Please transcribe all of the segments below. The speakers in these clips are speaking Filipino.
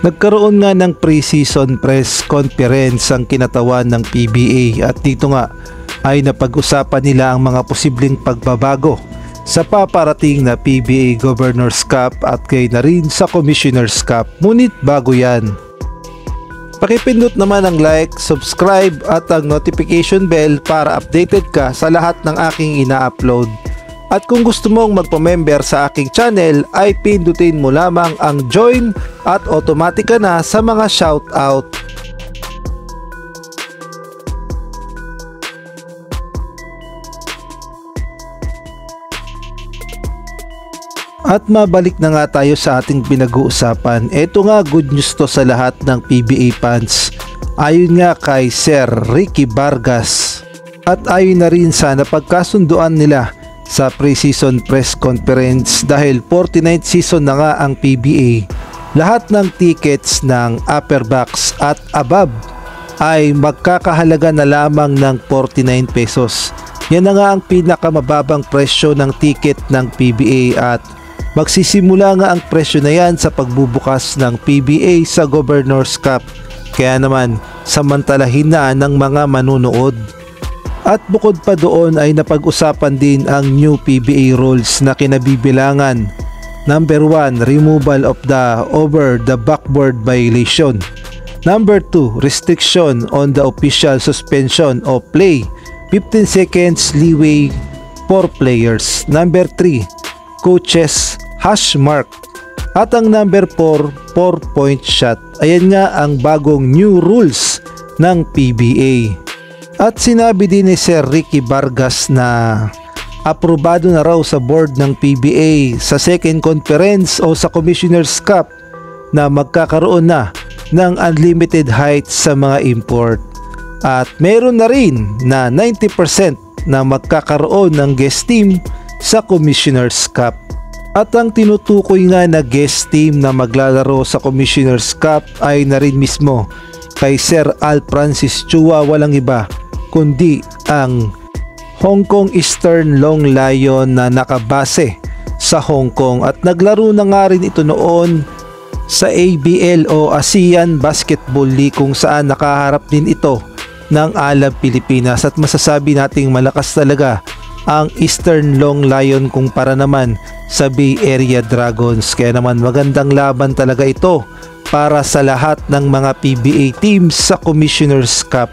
Nagkaroon nga ng pre-season press conference ang kinatawan ng PBA at dito nga ay napag-usapan nila ang mga posibleng pagbabago sa paparating na PBA Governors Cup at kay na rin sa Commissioners Cup. Ngunit bago yan, pakipindot naman ang like, subscribe at ang notification bell para updated ka sa lahat ng aking ina-upload. At kung gusto mong magpa-member sa aking channel ay pindutin mo lamang ang join at automatic na sa mga shoutout. At mabalik na nga tayo sa ating pinag-uusapan. Ito nga good news to sa lahat ng PBA fans. Ayon nga kay Sir Ricky Vargas. At ayon na rin sa napagkasunduan nila sa pre-season press conference dahil 49th season na nga ang PBA. Lahat ng tickets ng upper box at above ay magkakahalaga na lamang ng 49 pesos. Yan na nga ang pinakamababang presyo ng ticket ng PBA at magsisimula nga ang presyo na yan sa pagbubukas ng PBA sa Governors Cup. Kaya naman, samantalahin na ng mga manunood. At bukod pa doon ay napag-usapan din ang new PBA rules na kinabibilangan. Number 1, removal of the over the backboard violation. Number 2, restriction on the official suspension of play. 15 seconds leeway for players. Number 3, coaches hash mark. At ang number 4, 4 point shot. Ayan nga ang bagong new rules ng PBA. At sinabi din ni Sir Ricky Vargas na aprobado na raw sa board ng PBA sa second conference o sa Commissioner's Cup na magkakaroon na ng unlimited heights sa mga import. At meron na rin na 90% na magkakaroon ng guest team sa Commissioner's Cup. At ang tinutukoy nga na guest team na maglalaro sa Commissioner's Cup ay na rin mismo kay Sir Al Francis Chua walang iba kundi ang Hong Kong Eastern Long Lion na nakabase sa Hong Kong. At naglaro na nga rin ito noon sa ABL o ASEAN Basketball League kung saan nakaharap din ito ng Alab Pilipinas. At masasabi nating malakas talaga ang Eastern Long Lion kumpara naman sa Bay Area Dragons. Kaya naman magandang laban talaga ito para sa lahat ng mga PBA teams sa Commissioner's Cup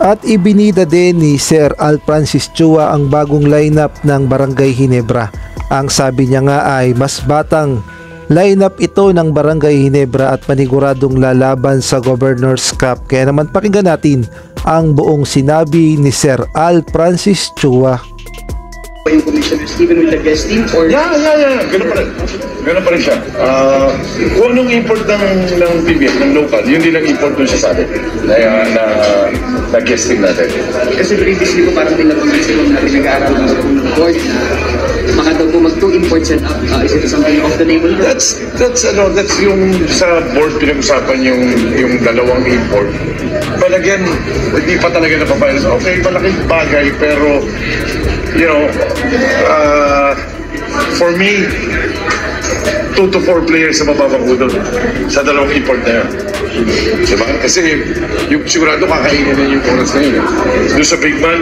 at ibinida din ni Sir Al Francis Chua ang bagong lineup ng Barangay Hinebra. Ang sabi niya nga ay mas batang lineup ito ng Barangay Hinebra at paniguradong lalaban sa Governor's Cup. Kaya naman pakinggan natin ang buong sinabi ni Sir Al Francis Chua yung even with the guest team or Yeah, yeah, yeah. Ganun pa rin. Ganun pa rin siya. Uh, kung anong import ng, ng PBS, ng local, yun din ang import dun sa atin. Na, na, na guest team natin. kasi previously ko parang din mga pinag-aaral ng ng board na two imports and up uh, is it something of the neighborhood That's, that's, ano, that's yung sa board pinag-usapan yung, yung dalawang import. But again, hindi pa talaga napapayos. Okay, malaking bagay, pero, you know, uh, for me, two to four players sa mababang doon sa dalawang import na yun. Diba? Kasi yung sigurado kakainin na yung oras na yun. Doon sa big man,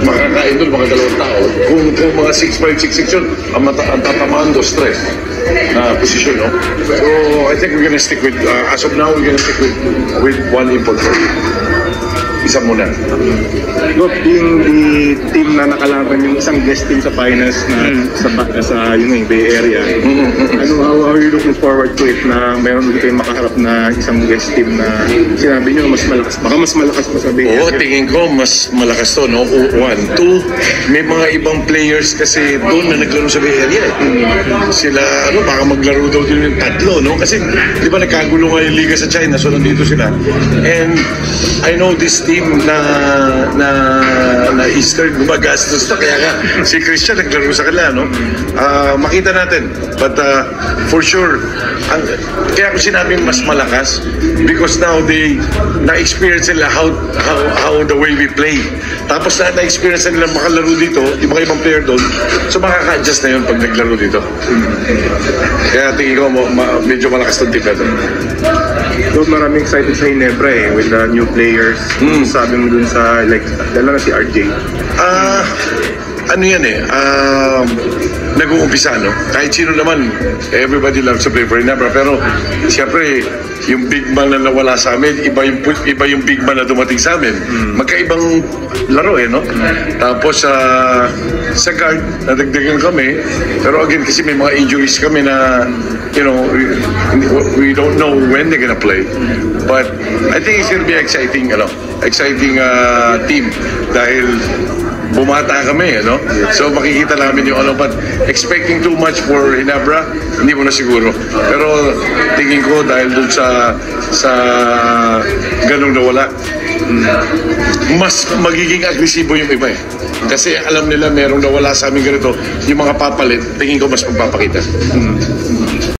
makakain doon mga dalawang tao. Kung, kung mga 6'5", 6'6", yun, ang, mata, ang tatamaan doon, stress na posisyon, no? So, I think we're gonna stick with, uh, as of now, we're gonna stick with, with one import. Isa muna. Look, being the team na nakalaban yung isang guest team sa finals na sa, sa yun nga, yung Bay Area. Ano, how, how are you looking forward to it na meron ulit kayong makaharap na isang guest team na sinabi nyo mas malakas, baka mas malakas pa sa Bay Oo, Area? tingin ko mas malakas to, no? O- One. Two, may mga ibang players kasi doon na naglaro sa Bay Area. eh. Sila, ano, baka maglaro daw din yung tatlo, no? Kasi, di ba, nagkagulo nga yung liga sa China, so nandito sila. And I know this team na na na Eastern gumagastos na kaya nga si Christian naglaro sa kanila no? Ah, makita natin but uh, for sure ang kaya ko sinabing mas malakas because now they na-experience nila how, how, how the way we play. Tapos na na-experience nila makalaro dito, yung mga ibang player doon, so makaka-adjust na yun pag naglaro dito. Kaya tingin ko ma- medyo malakas ng to. So maraming excited sa Hinebra eh with the new players. Mm. Sabi mo dun sa like dala na si RJ. Ah, ano yan eh, um, nag-uumpisa, no? Kahit sino naman, everybody loves to play for Inabra. Pero, siyempre, yung big man na nawala sa amin, iba yung, iba yung big man na dumating sa amin. Magkaibang laro eh, no? Tapos, sa sa guard, nadagdagan kami. Pero again, kasi may mga injuries kami na, you know, we, don't know when they're gonna play. But, I think it's gonna be exciting, ano, exciting uh, team. Dahil, bumata kami, ano? So makikita namin yung ano, but expecting too much for Hinabra, hindi mo na siguro. Pero tingin ko dahil dun sa sa ganong nawala, mm, mas magiging agresibo yung iba eh. Kasi alam nila merong nawala sa amin ganito, yung mga papalit, tingin ko mas magpapakita.